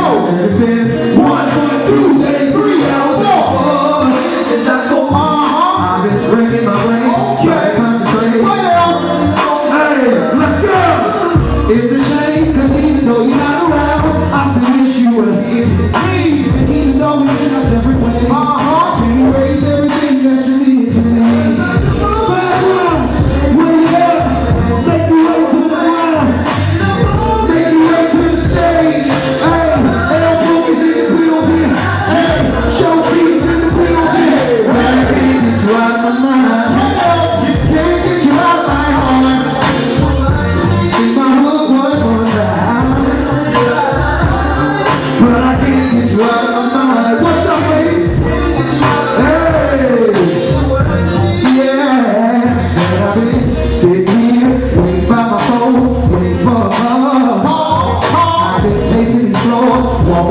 go.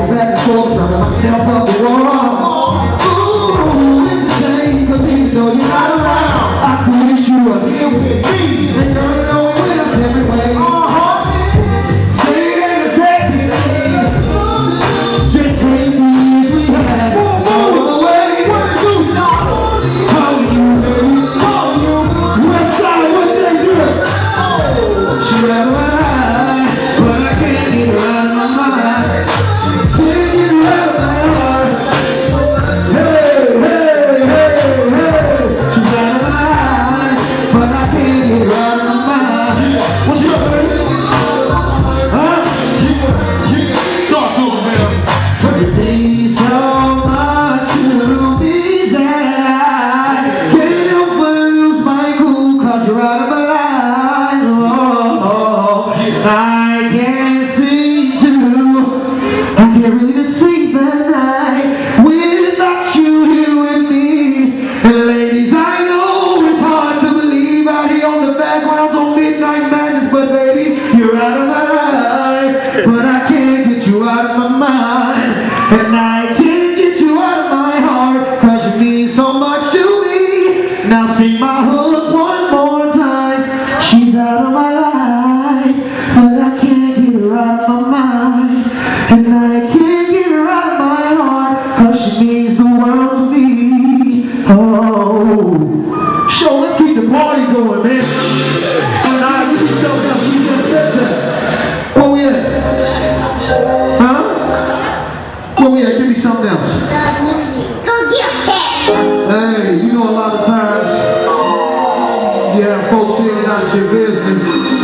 walking back and forth, trying to myself up the wall. Ooh, it's a shame, cause even though you're not I can't sing too. I can't really just sing the night without you here with me. And ladies, I know it's hard to believe out here on the background on midnight madness, but baby, you're out of my life. But I can't get you out of my mind. And I que vezes